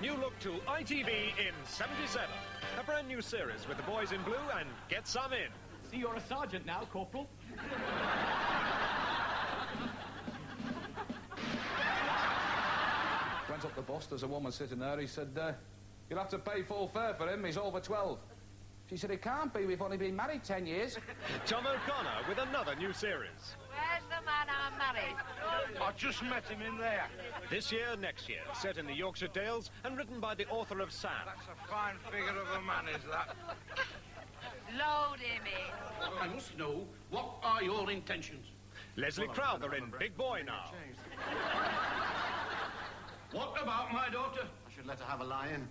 new look to ITV in 77. A brand new series with the boys in blue and Get Some In. See, you're a sergeant now, Corporal. Went up the bus, there's a woman sitting there. He said, uh, You'll have to pay full fare for him, he's over 12. She said, It can't be, we've only been married 10 years. Tom O'Connor with another new series. Where's the man I married? I just met him in there. This year, next year, set in the Yorkshire Dales and written by the author of Sam. That's a fine figure of a man, is that? Load him in. I must know what are your intentions. Leslie Crowther in Big Boy now. What about my daughter? I should let her have a lie-in.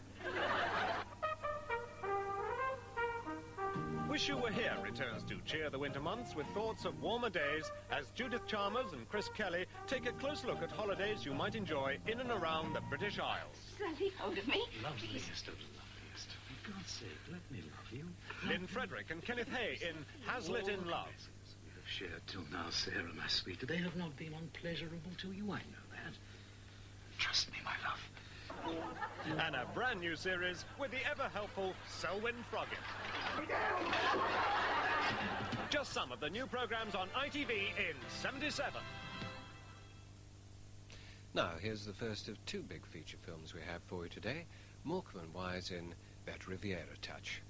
Wish You Were Here returns to cheer the winter months with thoughts of warmer days as Judith Chalmers and Chris Kelly take a close look at holidays you might enjoy in and around the British Isles. Leave hold of me. Loveliest of loveliest. For God's sake, let me love you. Lynne Frederick and Kenneth Haigh in Hazlitt in Love. We have shared till now, Sarah, my sweet. They have not been unpleasurable to you, I know that. Trust me, my love. And a brand new series with the ever helpful Selwyn Froggitt. Just some of the new programs on ITV in 77. Now, here's the first of two big feature films we have for you today. Morecambe and Wise in That Riviera Touch.